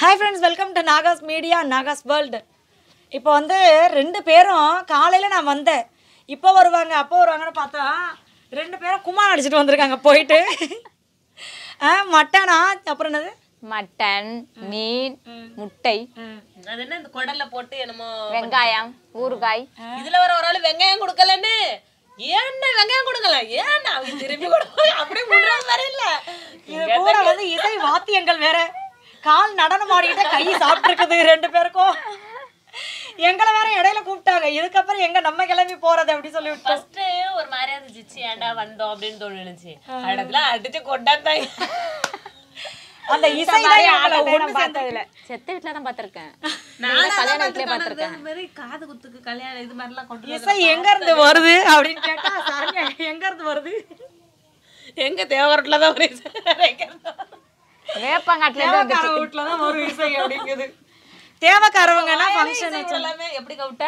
Hi friends welcome to Nagas media Nagas world இப்போ வந்து ரெண்டு பேரும் காலையில் நான் வந்தேன். இப்போ வருவாங்க அப்போ வருவாங்கன்னு பார்த்தா ரெண்டு பேரும் குமார் அடிச்சிட்டு வந்திருக்காங்க போயிட்டு. ஆ மட்டனா? அப்புறம் என்னது? மட்டன் மீன் முட்டை. அது என்ன இந்த குடல்ல போட்டு என்னமோ வெங்காயம் ஊறுகாய். இதுல வர ஒரு ஆளு வெங்காயம் கொடுக்கலன்னு. ஏன்னா வெங்காயம் கொடுக்கல? ஏன்னா திருப்பி கொடுப்பாங்க அப்படியே முடுறது வர இல்ல. இது கூட வந்து இசை வாத்தியங்கள் வேற. கால் நடனம் ஆடிக்கிட்ட கை சாப்பிட்டுருக்குது ரெண்டு பேருக்கும். எங்களை வேற இடையில கூப்பிட்டாங்க. இதுக்கப்புறம் எங்க நம்ம கிளம்பி போறது அப்படி சொல்லி ஃபர்ஸ்ட் ஒரு மாதிரியா இருந்துச்சு. ஏன்டா வந்தோம் அப்படின்னு தோணுச்சு. இடத்துல அடிச்சு கொண்டாந்தாங்க. அந்த இசை தான் பார்த்ததுல செத்த வீட்டுல தான் பார்த்திருக்கேன். நானும் கல்யாண பார்த்திருக்கேன். மாதிரி காது குத்துக்கு கல்யாணம் இது மாதிரிலாம் கொண்டு இசை எங்க இருந்து வருது அப்படின்னு கேட்டா சரண்யா எங்க இருந்து வருது? எங்க தேவரட்ல தான் வைக்கிறது. வேப்பங்காட்டுல வீட்டுல தான் வரும் இசை அப்படிங்குது. தேவக்காரவங்கன்னா ஃபங்க்ஷன் எல்லாமே எப்படி கவுட்ட?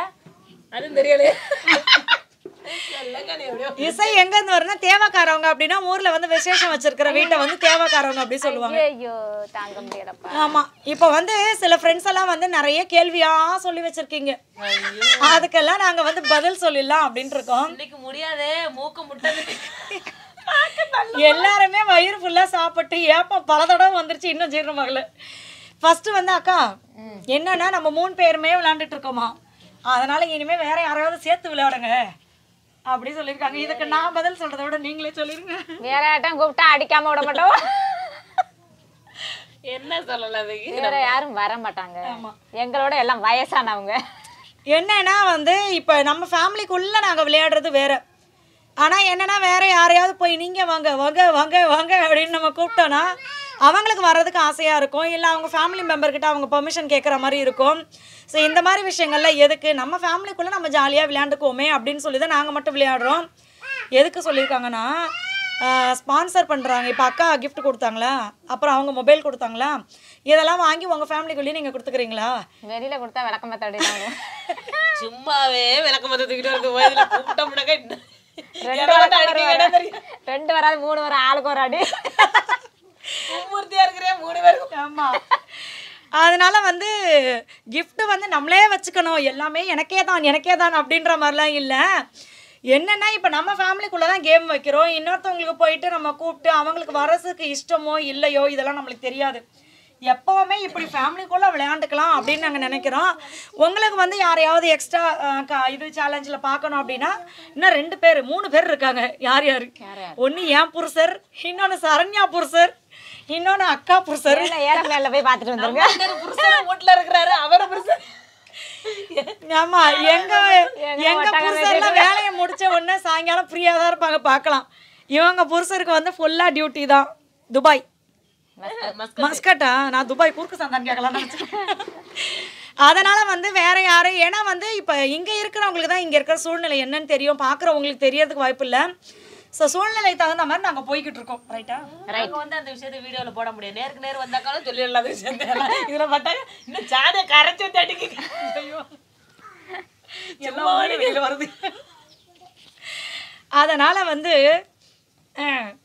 அதுவும் எப்படியோ. இசை எங்க இருந்து வரும்னா தேவக்காரவங்க அப்படின்னா ஊர்ல வந்து விசேஷம் வச்சிருக்கிற வீட்டை வந்து தேவக்காரவங்க அப்படி சொல்லுவாங்க. ஐயோ தாங்க முடியலப்பா. ஆமா இப்போ வந்து சில ஃப்ரெண்ட்ஸ் எல்லாம் வந்து நிறைய கேள்வியா சொல்லி வச்சிருக்கீங்க. அதுக்கெல்லாம் நாங்க வந்து பதில் சொல்லிடலாம் அப்படின்னு இருக்கோம். இன்னைக்கு முடியாதே மூக்கு முட்டது. எல்லாருமே வயிறு ஃபுல்லா சாப்பிட்டு ஏப்பம் பல தடவை வந்துருச்சு இன்னும் ஜீரணமாகல ஃபர்ஸ்ட் வந்து அக்கா என்னன்னா நம்ம மூணு பேருமே விளையாண்டுட்டு இருக்கோமா. அதனால இனிமே வேற யாரையாவது சேர்த்து விளையாடுங்க. அப்படி சொல்லியிருக்காங்க. இதுக்கு நான் பதில் சொல்றதை விட நீங்களே சொல்லிருங்க. வேற யார்ட்டும் கூப்பிட்டா அடிக்காம விட மாட்டோம். என்ன சொல்லல அதுக்கு வேற யாரும் வர மாட்டாங்க. எங்களோட எல்லாம் வயசானவங்க. என்னன்னா வந்து இப்போ நம்ம ஃபேமிலிக்குள்ள நாங்க விளையாடுறது வேற. ஆனா என்னன்னா வேற யாரையாவது போய் நீங்க வாங்க வாங்க வாங்க வாங்க அப்படின்னு நம்ம கூப்பிட்டோன்னா அவங்களுக்கு வர்றதுக்கு ஆசையா இருக்கும். இல்லை அவங்க ஃபேமிலி மெம்பர்கிட்ட அவங்க பெர்மிஷன் கேட்குற மாதிரி இருக்கும். ஸோ இந்த மாதிரி விஷயங்கள்ல எதுக்கு? நம்ம ஃபேமிலிக்குள்ள நம்ம ஜாலியாக விளையாண்டுக்குவோமே அப்படின்னு சொல்லி தான் நாங்கள் மட்டும் விளையாடுறோம். எதுக்கு சொல்லியிருக்காங்கன்னா ஸ்பான்சர் பண்ணுறாங்க இப்போ அக்கா gift கொடுத்தாங்களா? அப்புறம் அவங்க மொபைல் கொடுத்தாங்களா? இதெல்லாம் வாங்கி உங்கள் ஃபேமிலிக்குள்ளேயே நீங்கள் கொடுத்துக்கிறீங்களா? வெளியில கொடுத்தா விளக்க மாத்தாடி சும்மாவே விளக்க மத்த தூக்கிட்டு வந்து வயதுல கூப்பிட்டோம்னாக்க இன்னும் ரெண்டு எதை விட்டு வராது. ரெண்டு வராது மூணு வரும் ஆளுக்கு ஒரு அடி. இருக்கிறேன் மூணு பேருக்கும். ஆமா. அதனால வந்து gift வந்து நம்மளே வச்சுக்கணும். எல்லாமே எனக்கே தான் எனக்கே தான் அப்படின்ற மாதிரிலாம் இல்லை. என்னன்னா இப்போ நம்ம ஃபேமிலிக்குள்ளே தான் கேம் வைக்கிறோம். இன்னொருத்தவங்களுக்கு போயிட்டு நம்ம கூப்பிட்டு அவங்களுக்கு வரதுக்கு இஷ்டமோ இல்லையோ இதெல்லாம் நம்மளுக்கு தெரியாது. எப்போவுமே இப்படி ஃபேமிலிக்குள்ளே விளையாண்டுக்கலாம் அப்படின்னு நாங்கள் நினைக்கிறோம். உங்களுக்கு வந்து யாரையாவது எக்ஸ்ட்ரா இது சேலஞ்சில் பார்க்கணும் அப்படின்னா இன்னும் ரெண்டு பேர் மூணு பேர் இருக்காங்க. யார் யார்? ஒன்று என் புருஷர் இன்னொன்று சரண்யா புருஷர் இன்னொன்று அக்கா புருஷர். மேல போய் பார்த்துட்டு வந்துருங்க. புருஷன் வீட்டுல இருக்கிறாரு அவர புருஷன் ஆமா எங்க எங்க புருஷர்லாம் வேலையை முடிச்ச உடனே சாயங்காலம் ஃப்ரீயா தான் இருப்பாங்க பார்க்கலாம். இவங்க புருஷருக்கு வந்து ஃபுல்லா டியூட்டி தான். துபாய். மஸ்கட்டா நான் துபாய் குறுக்கு சந்தான் கேட்கலாம் அதனால வந்து வேற யாரும் ஏன்னா வந்து இப்போ இங்க இருக்கிறவங்களுக்கு தான் இங்க இருக்கிற சூழ்நிலை என்னன்னு தெரியும். பார்க்குறவங்களுக்கு தெரியறதுக்கு வாய்ப்பு இல்லை. ஸோ சூழ்நிலைக்கு தகுந்த மாதிரி நாங்க போய்கிட்டு இருக்கோம். ரைட்டா நாங்க வந்து அந்த விஷயத்தை வீடியோல போட முடியும் நேருக்கு நேர் வந்தாக்காலும் சொல்லிடலாம் விஷயத்தை. இதுல பார்த்தாங்க இன்னும் சாதை கரைச்சு வந்து அடிக்க ஐயோ. எல்லாம் வெளியில வருது. அதனால வந்து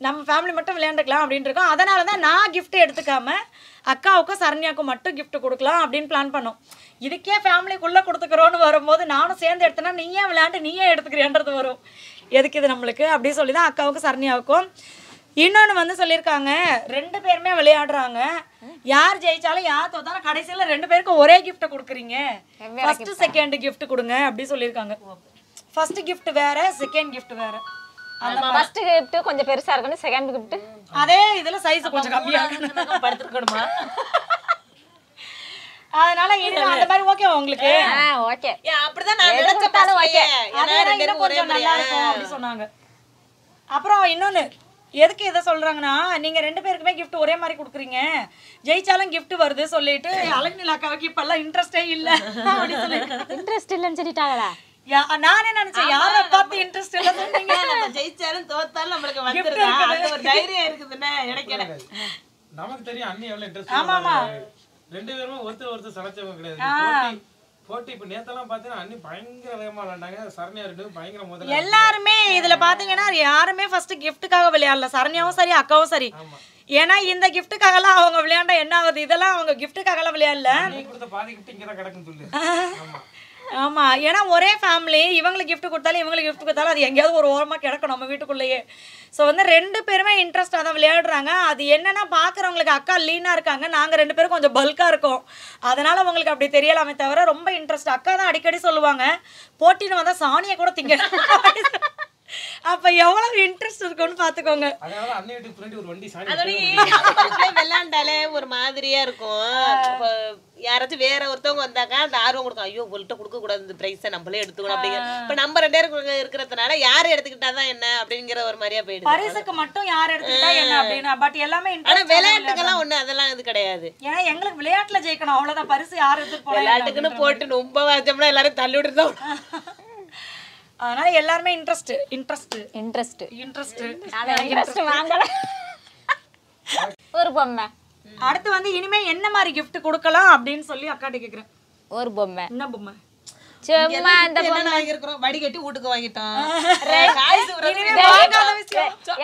நம்ம ஃபேமிலி மட்டும் விளையாண்டுக்கலாம் அப்படின்ட்டு இருக்கோம். அதனால தான் நான் gift எடுத்துக்காம அக்காவுக்கும் சரண்யாவுக்கும் மட்டும் gift கொடுக்கலாம் அப்படின்னு பிளான் பண்ணோம். இதுக்கே ஃபேமிலிக்குள்ளே கொடுத்துக்கிறோன்னு வரும்போது நானும் சேர்ந்து எடுத்தேன்னா நீ ஏன் விளையாண்டு நீ ஏன் எடுத்துக்கிறியன்றது வரும். எதுக்கு இது நம்மளுக்கு? அப்படி சொல்லி தான் அக்காவுக்கும் சரண்யாவுக்கும் இன்னொன்று வந்து சொல்லியிருக்காங்க. ரெண்டு பேருமே விளையாடுறாங்க. யார் ஜெயிச்சாலும் யார் தோத்தாலும் கடைசியில் ரெண்டு பேருக்கும் ஒரே கிஃப்ட்டை கொடுக்குறீங்க. ஃபர்ஸ்ட் செகண்ட் gift கொடுங்க அப்படி சொல்லியிருக்காங்க. ஃபர்ஸ்ட் gift வேற செகண்ட் gift வேற. ஃபர்ஸ்ட் கிஃப்ட் கொஞ்சம் பெருசா இருக்கணும் செகண்ட் கிஃப்ட் அதே இதுல சைஸ் கொஞ்சம் கம்மியா படுத்துருக்கணுமா? அதனால இது அந்த மாதிரி ஓகே உங்களுக்கு? ஆ ஓகே அப்படிதான் நான் நினைச்ச கொடுத்தாலும் பசங்க. okay. ஏன்னா அதே ரெண்டு இன்னும் பேரும் ஒரே கொஞ்சம் நல்லா? இருக்கும். அப்படி சொன்னாங்க. அப்புறம் இன்னொன்னு எதுக்கு இதை சொல்றாங்கன்னா நீங்க ரெண்டு பேருக்குமே gift ஒரே மாதிரி கொடுக்குறீங்க. ஜெயிச்சாலும் gift வருது சொல்லிட்டு அழகு நிலாக்காவுக்கு இப்பெல்லாம் இன்ட்ரெஸ்டே இல்ல. அப்படி சொல்லி இன்ட்ரெஸ்ட் இல்லைன்னு சொல்லிட்டாங்களா? நானே நினைச்சேன் யாரை பார்த்து இன்ட்ரெஸ்ட் இல்ல சொன்னீங்க? ஏன் நம்ம ஜெயிச்சாலும் தோத்தாலும் நம்மளுக்கு வந்துருதா? அந்த ஒரு தைரியம் இருக்குதுன்னு இடைக்கிட நமக்கு தெரியும் அண்ணி எவ்வளவு இன்ட்ரெஸ்ட் ரெண்டு பேருமே ஒருத்தர் ஒருத்தர் சளைச்சவங்க கிடையாது. போட்டி போட்டி இப்ப நேத்தெல்லாம் பாத்தீங்கன்னா அண்ணி பயங்கர வேகமா விளையாண்டாங்க. சரண்யா ரெண்டு பேரும் பயங்கர முதல்ல எல்லாருமே இதுல பாத்தீங்கன்னா யாருமே ஃபர்ஸ்ட் கிஃப்ட்டுக்காக விளையாடல. சரண்யாவும் சரி அக்காவும் சரி. ஏன்னா இந்த கிஃப்ட்டுக்காகலாம் அவங்க விளையாண்டா என்ன ஆகுது? இதெல்லாம் அவங்க கிஃப்ட்டுக்காகலாம் விளையாடல. ஆமாம் ஏன்னா ஒரே ஃபேமிலி இவங்களுக்கு கிஃப்ட் கொடுத்தாலும் இவங்களுக்கு கிஃப்ட் கொடுத்தாலும் அது எங்கேயாவது ஒரு ஓரமாக கிடக்கும் நம்ம வீட்டுக்குள்ளேயே. ஸோ வந்து ரெண்டு பேருமே இன்ட்ரெஸ்ட்டாக தான் விளையாடுறாங்க. அது என்னென்னா பார்க்குறவங்களுக்கு அக்கா லீனாக இருக்காங்க. நாங்கள் ரெண்டு பேரும் கொஞ்சம் பல்காக இருக்கோம். அதனால் உங்களுக்கு அப்படி தெரியலாமே தவிர ரொம்ப இன்ட்ரெஸ்ட் அக்கா தான் அடிக்கடி சொல்லுவாங்க போட்டின்னு வந்தால் சாணியை கூட திங்க அப்போ எவ்வளவு இன்ட்ரெஸ்ட் இருக்கும்னு அதோடய விளையாண்டாலே ஒரு மாதிரியா இருக்கும். யாராச்சும் வேற ஒருத்தவங்க வந்தாக்கா அந்த ஆர்வம் கொடுக்கும். ஐயோ உங்கள்கிட்ட கொடுக்க கூடாது இந்த பிரைஸை நம்மளே எடுத்துக்கணும் அப்படிங்கிற இப்ப நம்ம ரெண்டு பேரும் இருக்கிறதுனால யார் எடுத்துக்கிட்டா தான் என்ன அப்படிங்கிற ஒரு மாதிரியா போயிடுது. பரிசுக்கு மட்டும் யார் எடுத்துக்கிட்டா என்ன அப்படின்னா பட் எல்லாமே ஆனா விளையாட்டுக்கெல்லாம் ஒண்ணு அதெல்லாம் இது கிடையாது. ஏன்னா எங்களுக்கு விளையாட்டுல ஜெயிக்கணும். அவ்வளவுதான். பரிசு யார் என்ன விளையாட்டுக்குன்னு போட்டு ரொம்ப வச்சோம்னா எல்லாரும் தள்ளி விட்டுட்டு தான் அதனால எல்லாருமே interest interest interest interest interest வாங்கல. ஒரு பொம்மை. அடுத்து வந்து இனிமே என்ன மாதிரி gift கொடுக்கலாம் அப்படின்னு சொல்லி அக்காட்ட கேக்குறேன். ஒரு பொம்மை. என்ன பொம்மை? சும்மா இந்த என்ன வாங்கியிருக்கிறோம்? வடிகட்டி வீட்டுக்கு வாங்கிட்டோம்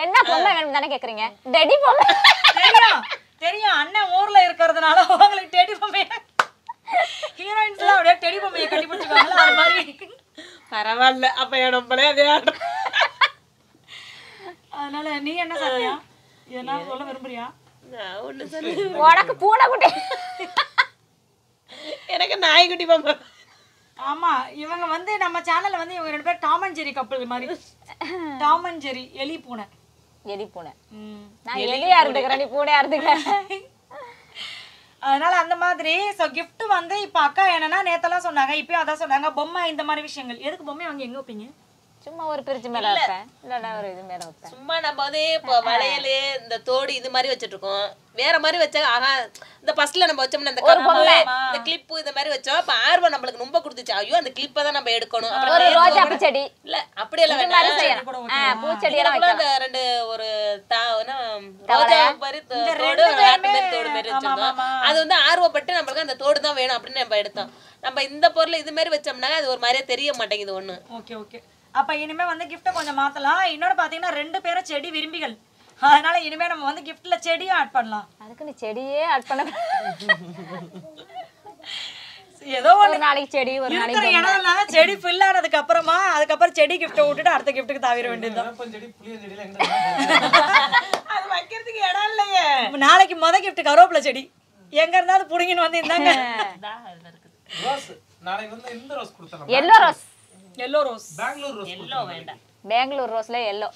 என்ன பொம்மை வேணும் தானே கேக்குறீங்க? டெடி பொம்மை. தெரியும். தெரியும். அண்ணன் ஊர்ல இருக்கிறதுனால உங்களுக்கு டெடி பொம்மை ஹீரோயின்ஸ்லாம் அப்படியே டெடி பொம்மையை கட்டி பிடிச்சிக்காங்களா அது மாதிரி. பரவாயில்ல அப்ப என் நம்மளே அதே அதனால நீ என்ன சொல்றியா என்ன சொல்ல விரும்புறியா? நான் ஒண்ணு சொல்லு. உனக்கு பூனை குட்டி. எனக்கு நாய்க்குட்டி பாம்பா ஆமா இவங்க வந்து நம்ம சேனல்ல வந்து இவங்க ரெண்டு பேரும் டாம் அண்ட் ஜெரி கப்பல் மாதிரி. டாம் அண்ட் ஜெரி எலி பூனை. எலி பூனை. ம். நான் எலியா இருந்துக்கிறேன் நீ பூனையா இருந்துக்கிறேன் அதனால அந்த மாதிரி ஸோ கிஃப்ட் வந்து இப்போ அக்கா என்னன்னா நேத்தெல்லாம் சொன்னாங்க இப்பயும் அதான் சொன்னாங்க பொம்மை இந்த மாதிரி விஷயங்கள். எதுக்கு பொம்மை? வாங்கி எங்கே வைப்பீங்க? சும்மா ஒரு பிரிச்சு மேல வைப்பேன். இல்லைன்னா ஒரு இது மேல வைப்பேன். சும்மா நம்ம வந்து இப்போ வளையல் இந்த தோடு இது மாதிரி வச்சிட்டு இருக்கோம் வேற மாதிரி வச்சா ஆஹா இந்த ஃபர்ஸ்ட்ல நம்ம வச்சோம்னா இந்த கப்பு இந்த கிளிப்பு இந்த மாதிரி வச்சோம். அப்ப ஆர்வம் நம்மளுக்கு ரொம்ப கொடுத்துச்சு. ஐயோ அந்த கிளிப்பை தான் நம்ம எடுக்கணும். அப்புறம் ஒரு ரோஜா பூச்செடி. இல்ல இது மாதிரி வேண்டாம் ஆ பூச்செடி எல்லாம் வைக்கலாம். அந்த ரெண்டு ஒரு தா என்ன, ரோஜா மாதிரி தோடு மாதிரி தோடு மாதிரி வச்சிருந்தோம். அது வந்து ஆர்வப்பட்டு நம்மளுக்கு அந்த தோடு தான் வேணும் அப்படின்னு நம்ம எடுத்தோம். நம்ம இந்த பொருள் இது மாதிரி வச்சோம்னா அது ஒரு மாதிரியே தெரிய மாட்டேங்குது ஒண்ணு. Okay okay. அப்ப இனிமே வந்து gift கொஞ்சம் மாத்தலாம். இன்னொன்னு பாத்தீங்கன்னா ரெண்டு பேரும் செடி விரும்பிகள். அதனால இனிமே நம்ம வந்து giftல செடியும் ஆட் பண்ணலாம். அதுக்கு நீ செடியே ஆட் பண்ண ஏதோ ஒரு நாளைக்கு செடி ஒரு நாளைக்கு இடம் செடி ஃபில் ஆனதுக்கு அப்புறமா அதுக்கப்புறம் செடி gift விட்டுட்டு அடுத்த giftக்கு தாவிர வேண்டியதுதான். அது வைக்கிறதுக்கு இடம் இல்லையே. நாளைக்கு முத gift கருவேப்பிலை செடி. எங்க இருந்தாலும் புடுங்கின்னு வந்து இருந்தாங்க ரோஸ் நாளைக்கு வந்து இந்த rose கொடுத்தலாம் yellow rose yellow rose Bangalore rose கொடுத்தலாம் வேண்டாம். பெங்களூர் ரோஸ்ல எல்லோ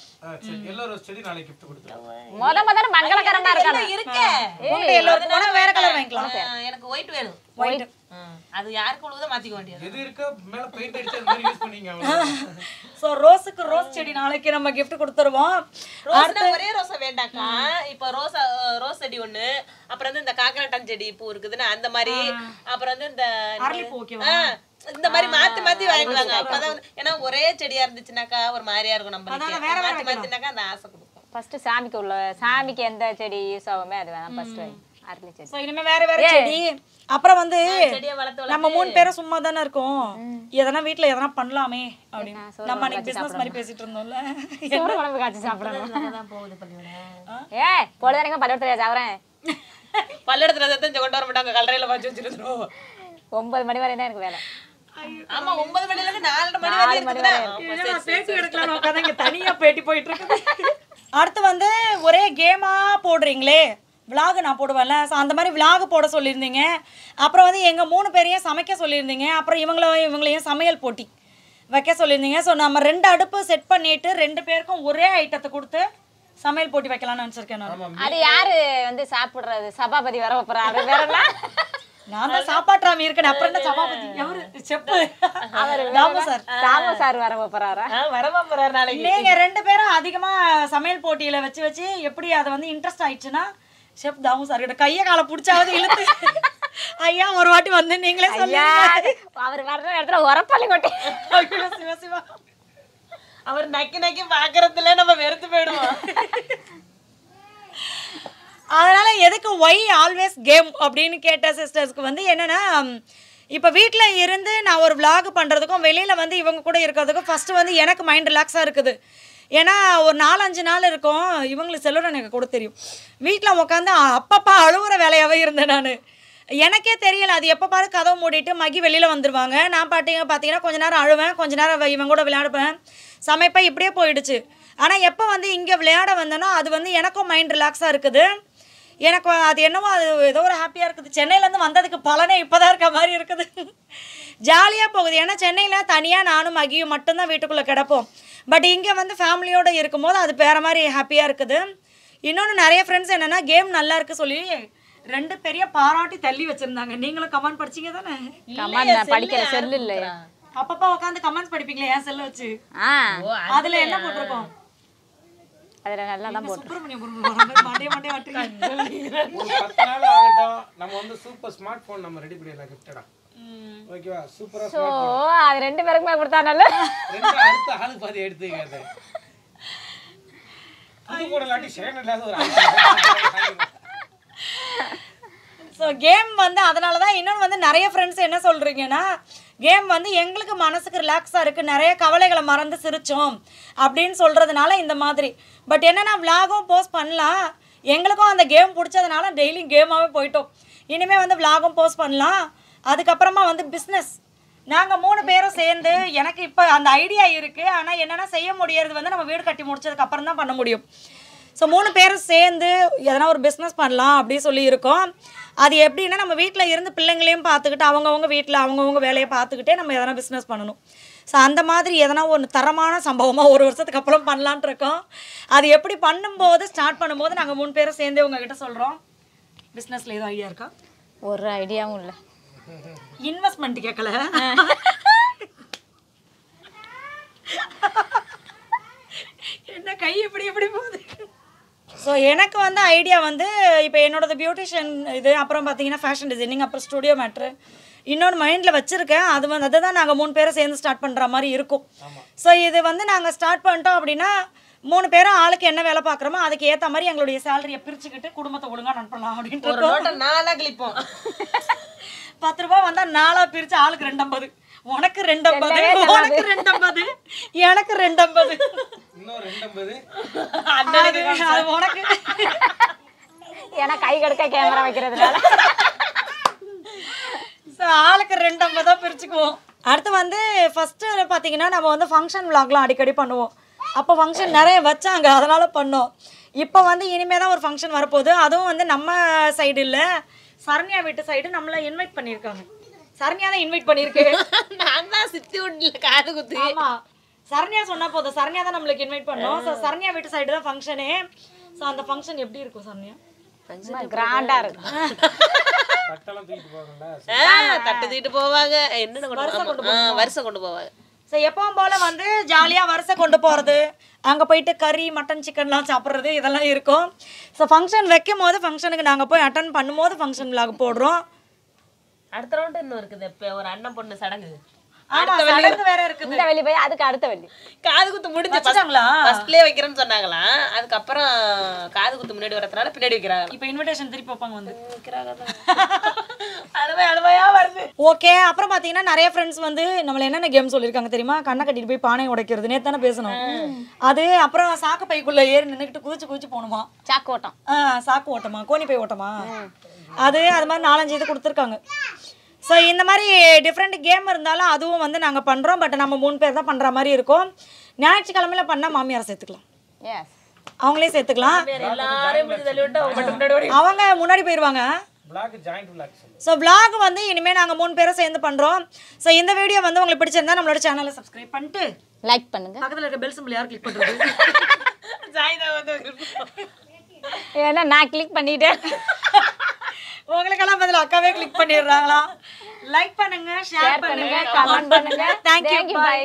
எல்லோ ரோஸ் செடி நாளைக்கு gift கொடுத்தலாம் முத முதல்ல மங்களகரமா இருக்கானு இருக்கே. உங்கள்ட்ட எல்லோ வேற கலர் வாங்கிக்கலாம். எனக்கு ஒயிட் வேணும். ஒயிட் அது யாருக்கு உள்ளதோ மாத்திக்க வேண்டியது. எது இருக்கோ மேல பெயிண்ட் அடிச்சு அது மாதிரி யூஸ் பண்ணீங்க. ஸோ ரோஸுக்கு ரோஸ் செடி நாளைக்கு நம்ம gift கொடுத்துருவோம். ரோஸ்னா ஒரே ரோஸா வேண்டாக்கா இப்போ ரோசா ரோஸ் செடி ஒண்ணு அப்புறம் வந்து இந்த காக்கரட்டான் செடி பூ இருக்குதுன்னா அந்த மாதிரி அப்புறம் வந்து இந்த அரளிப்பூ ஓகேவா இந்த மாதிரி மாத்தி மாத்தி வாங்கிக்கலாங்க அப்பதான் ஏன்னா ஒரே செடியா இருந்துச்சுனாக்கா ஒரு மாதிரியா இருக்கும் நம்மளுக்கு. மாத்தி மாத்தினாக்கா அந்த ஆசை கொடுக்கும். ஃபர்ஸ்ட் சாமிக்கு உள்ள சாமிக்கு எந்த செடி யூஸ் ஆகுமே அது வேணாம். ஃபர்ஸ்ட் அரளி செடி. ஸோ இனிமே வேற வேற செடி. அப்புறம் வந்து நம்ம மூணு பேரும் சும்மா தானே இருக்கோம் எதனா வீட்ல எதனா பண்ணலாமே அப்படின்னு. நம்ம அன்னைக்கு பிசினஸ் மாதிரி பேசிட்டு இருந்தோம்ல. சோறு குழம்பு காய்ச்சி சாப்பிடணும்? தான் போகுது பள்ளியோட ஏ சாப்பிட்றேன். இங்க கொண்டு வர மாட்டாங்க. கல்லறையில வச்சு வச்சிருந்தோம் ஒன்பது மணி வரையும் தான் எனக்கு வேலை. ஆமா ஒன்பது மணில இருந்து நாலரை மணி வரை. நான் பேட்டி எடுக்கலாம் உட்காந்து இங்க தனியா பேட்டி போயிட்டு இருக்குது. அடுத்து வந்து ஒரே கேமா போடுறீங்களே. விலாக் நான் போடுவேன்ல. ஸோ அந்த மாதிரி விலாக் போட சொல்லியிருந்தீங்க. அப்புறம் வந்து எங்கள் மூணு பேரையும் சமைக்க சொல்லியிருந்தீங்க. அப்புறம் இவங்கள இவங்களையும் சமையல் போட்டி வைக்க சொல்லியிருந்தீங்க. ஸோ நம்ம ரெண்டு அடுப்பு செட் பண்ணிட்டு ரெண்டு பேருக்கும் ஒரே ஐட்டத்தை கொடுத்து சமையல் போட்டி வைக்கலாம்னு நினச்சிருக்கேன் நான். அது யாரு வந்து சாப்பிடுறது? சபாபதி வர போறாரு வேற என்ன நான் தான் சாப்பாட்டுறாம இருக்கேன். அப்புறம் என்ன சபாபதி எவரு? செப்பு. தாமு சார். தாமு சார் வர போறாரா? ஆ, வரவா போறாரு நாளைக்கு. நீங்க ரெண்டு பேரும் அதிகமா சமையல் போட்டியில வச்சு வச்சு எப்படி அதை வந்து இன்ட்ரெஸ்ட் ஆயிடுச்சுன்னா ஷெஃப் தாமு சார் கிட்ட கையை காலை பிடிச்சாவது இழுத்து. ஐயா ஒரு வாட்டி வந்து நீங்களே சொல்லுங்க. அவர் வர்ற இடத்துல உரப்பள்ளி கொட்டி சிவா. அவர் நக்கி நக்கி பாக்குறதுல நம்ம வெறுத்து போயிடுவோம். அதனால் எதுக்கு ஒய் ஆல்வேஸ் கேம் அப்படின்னு கேட்ட சிஸ்டர்ஸ்க்கு வந்து என்னென்னா இப்போ வீட்டில் இருந்து நான் ஒரு விலாக் பண்ணுறதுக்கும் வெளியில் வந்து இவங்க கூட இருக்கிறதுக்கும் ஃபஸ்ட்டு வந்து எனக்கு மைண்ட் ரிலாக்ஸாக இருக்குது. ஏன்னா ஒரு நாலஞ்சு நாள் இருக்கும் இவங்களுக்கு செல்லுடன் எனக்கு கூட தெரியும். வீட்டில் உட்காந்து அப்பப்பா அழுகுற வேலையாகவே இருந்தேன் நான். எனக்கே தெரியல அது எப்போ பாரு கதவு மூடிட்டு மகி வெளியில் வந்துடுவாங்க நான் பாட்டிங்க பார்த்தீங்கன்னா கொஞ்ச நேரம் அழுவேன் கொஞ்ச நேரம் இவங்க கூட விளையாடுவேன். சமைப்பேன் இப்படியே போயிடுச்சு. ஆனால் எப்போ வந்து இங்கே விளையாட வந்தேனோ அது வந்து எனக்கும் மைண்ட் ரிலாக்ஸாக இருக்குது. எனக்கு அது என்னவோ அது ஏதோ ஒரு ஹாப்பியாக இருக்குது. சென்னையிலேருந்து வந்ததுக்கு பலனே இப்போ தான் இருக்க மாதிரி இருக்குது. ஜாலியாக போகுது. ஏன்னா சென்னையில் தனியாக நானும் மகியும் மட்டும்தான் வீட்டுக்குள்ளே கிடப்போம். பட் இங்கே வந்து ஃபேமிலியோடு இருக்கும்போது அது வேறு மாதிரி ஹாப்பியாக இருக்குது. இன்னொன்று நிறைய ஃப்ரெண்ட்ஸ் என்னென்னா கேம் நல்லா இருக்கு சொல்லி ரெண்டு பெரிய பாராட்டி தள்ளி வச்சுருந்தாங்க. நீங்களும் கமெண்ட் படிச்சீங்க தானே? நான் படிக்கிற செல்லு இல்லை அப்பப்போ உட்காந்து கமெண்ட்ஸ் படிப்பீங்களே ஏன் செல்ல வச்சு? ஆ. அதில் என்ன போட்டிருக்கோம்? அதில் நல்லா தான் போட்டு சுப்பிரமணியம் குருகுலம் மண்டே மண்டே வட்டுறீங்க ஒரு பத்து நாள் ஆகட்டும் நம்ம வந்து சூப்பர் ஸ்மார்ட் போன் நம்ம ரெடி பண்ணிடலாம் கிஃப்டடா ஓகேவா சூப்பரா ஸோ அது ரெண்டு பேருக்குமே கொடுத்தானல்ல? ரெண்டு அடுத்த ஆளு பாதி எடுத்துக்க அது புது போன இல்லாட்டி ஷேன் இல்லாத ஒரு. ஸோ கேம் வந்து அதனால தான் இன்னொன்று வந்து நிறைய ஃப்ரெண்ட்ஸ் என்ன சொல்கிறீங்கன்னா கேம் வந்து எங்களுக்கு மனசுக்கு ரிலாக்ஸாக இருக்குது நிறைய கவலைகளை மறந்து சிரித்தோம் அப்படின்னு சொல்கிறதுனால இந்த மாதிரி. பட் என்னென்னா விலாகும் போஸ்ட் பண்ணலாம். எங்களுக்கும் அந்த கேம் பிடிச்சதுனால டெய்லியும் கேமாகவே போயிட்டோம். இனிமேல் வந்து விலாகும் போஸ்ட் பண்ணலாம். அதுக்கப்புறமா வந்து பிஸ்னஸ் நாங்கள் மூணு பேரும் சேர்ந்து எனக்கு இப்போ அந்த ஐடியா இருக்குது ஆனால் என்னென்னா செய்ய முடியறது வந்து நம்ம வீடு கட்டி முடிச்சதுக்கு அப்புறம் தான் பண்ண முடியும். ஸோ மூணு பேரும் சேர்ந்து எதனா ஒரு பிஸ்னஸ் பண்ணலாம் அப்படின்னு சொல்லி இருக்கோம் அது எப்படின்னா நம்ம வீட்டில் இருந்து பிள்ளைங்களையும் பார்த்துக்கிட்டு அவங்கவுங்க வீட்டில் அவங்கவுங்க வேலையை பார்த்துக்கிட்டே நம்ம எதனா பிஸ்னஸ் பண்ணணும். ஸோ அந்த மாதிரி எதனா ஒரு தரமான சம்பவமாக ஒரு வருஷத்துக்கு அப்புறம் பண்ணலான்ட்டு இருக்கோம். அது எப்படி பண்ணும்போது ஸ்டார்ட் பண்ணும்போது நாங்கள் மூணு பேரும் சேர்ந்து உங்ககிட்ட சொல்கிறோம் பிஸ்னஸில் எதுவும் ஐடியா இருக்கா? ஒரு ஐடியாவும் இல்லை. இன்வெஸ்ட்மெண்ட் கேட்கல என்ன கை இப்படி இப்படி போகுது? ஸோ எனக்கு வந்து ஐடியா வந்து இப்போ என்னோடது பியூட்டிஷியன் இது அப்புறம் பார்த்தீங்கன்னா ஃபேஷன் டிசைனிங் அப்புறம் ஸ்டுடியோ மேட்ரு இன்னொன்று மைண்டில் வச்சுருக்கேன். அது வந்து அதுதான் நாங்கள் மூணு பேரும் சேர்ந்து ஸ்டார்ட் பண்ணுற மாதிரி இருக்கும். ஸோ இது வந்து நாங்கள் ஸ்டார்ட் பண்ணிட்டோம் அப்படின்னா மூணு பேரும் ஆளுக்கு என்ன வேலை பார்க்குறோமோ அதுக்கு ஏற்ற மாதிரி எங்களுடைய சேலரியை பிரிச்சுக்கிட்டு குடும்பத்தை ஒழுங்காக நடத்தலாம் அப்படின்ட்டு ஒரு நோட்டை நாளா கிழிப்போம். பத்து ரூபாய் வந்தா நாலா பிரிச்சு ஆளுக்கு ரெண்டம்பது. உனக்கு ரெண்டம்பது. உனக்கு ரெண்டம்பது. எனக்கு ரெண்டம்பது. உனக்கு. ஏன்னா கை கடுக்க கேமரா வைக்கிறதுனால. ஆளுக்கு ரெண்டம்பதா பிரிச்சுக்குவோம். அடுத்து வந்து ஃபஸ்ட்டு பார்த்தீங்கன்னா நம்ம வந்து ஃபங்க்ஷன் விலாக்லாம் அடிக்கடி பண்ணுவோம். அப்போ ஃபங்க்ஷன் நிறைய வச்சாங்க. அதனால பண்ணோம். இப்போ வந்து இனிமே தான் ஒரு ஃபங்க்ஷன் வரப்போகுது. அதுவும் வந்து நம்ம சைடு இல்லை. சரண்யா வீட்டு சைடு நம்மளை இன்வைட் பண்ணியிருக்காங்க. சரண்யா தான் இன்வைட் பண்ணியிருக்கு. நான் தான் சித்தி வீட்டுல காது குத்து ஆமா. சரண்யா சொன்னா போதும். சரண்யா தான் நம்மளுக்கு இன்வைட் பண்ணோம். ஸோ சரண்யா வீட்டு சைடு தான் ஃபங்க்ஷனே ஸோ அந்த ஃபங்க்ஷன் எப்படி இருக்கும் சரண்யா? கிராண்டா இருக்கும்? தட்டு தூக்கிட்டு போவாங்க. என்னென்ன கொண்டு போவாங்க. வருஷம் கொண்டு போவாங்க. ஸோ எப்பவும் போல வந்து ஜாலியாக வரிசை கொண்டு போகிறது அங்கே போயிட்டு கறி மட்டன் சிக்கன்லாம் சாப்பிட்றது இதெல்லாம் இருக்கும். ஸோ ஃபங்க்ஷன் வைக்கும் போது ஃபங்க்ஷனுக்கு நாங்கள் போய் அட்டன் பண்ணும்போது ஃபங்க்ஷன் விலாக் போடுறோம். அடுத்த ரவுண்ட் இன்னும் இருக்குது. இப்ப ஒரு அண்ணன் பொண்ணு சடங்கு. ஆமா சடங்கு வேற இருக்குது. இந்த வழி போய் அதுக்கு அடுத்த வழி காது குத்து முடிஞ்சு? ஃபர்ஸ்ட்லயே வைக்கிறேன்னு சொன்னாங்களாம் அதுக்கப்புறம் காது குத்து முன்னாடி வரதுனால பின்னாடி வைக்கிறாங்க. இப்போ இன்விடேஷன் திருப்பி வைப்பாங்க வந்து. அழுவை அழுவையா வருது. ஓகே அப்புறம் பார்த்தீங்கன்னா நிறைய ஃப்ரெண்ட்ஸ் வந்து நம்மள என்னென்ன கேம் சொல்லியிருக்காங்க தெரியுமா? கண்ணை கட்டிட்டு போய் பானை உடைக்கிறது. நேத்து தானே பேசணும். அது அப்புறம் சாக்கு பைக்குள்ள ஏறி நின்றுக்கிட்டு குதிச்சு குதிச்சு போகணுமா? சாக்கு ஓட்டம். சாக்கு ஓட்டமா? கோணி பை ஓட்டமா? அது அது மாதிரி நாலஞ்சு இது கொடுத்துருக்காங்க. ஸோ இந்த மாதிரி டிஃப்ரெண்ட் கேம் இருந்தாலும் அதுவும் வந்து நாங்கள் பண்ணுறோம் பட் நம்ம மூணு பேர் தான் பண்ணுற மாதிரி இருக்கும். ஞாயிற்றுக்கிழமையில பண்ணால் மாமியாரை சேர்த்துக்கலாம். எஸ் அவங்களே சேர்த்துக்கலாம். அவங்க முன்னாடி போயிடுவாங்க பிளாக் பிளாக் ஸோ vlog வந்து இனிமேல் நாங்கள் மூணு பேரும் சேர்ந்து பண்ணுறோம் ஸோ இந்த வீடியோ வந்து உங்களுக்கு பிடிச்சிருந்தா நம்மளோட சேனலை சப்ஸ்கிரைப் பண்ணிட்டு லைக் பண்ணுங்க. பக்கத்தில் இருக்க பெல் சிம்பிள் யார் கிளிக் பண்ணுறது ஏன்னா நான் கிளிக் பண்ணிட்டேன். உங்களுக்கெல்லாம் பதில் அக்காவே கிளிக் பண்ணிடுறாங்களா? லைக் பண்ணுங்க ஷேர் பண்ணுங்க கமெண்ட் பண்ணுங்க. Thank you bye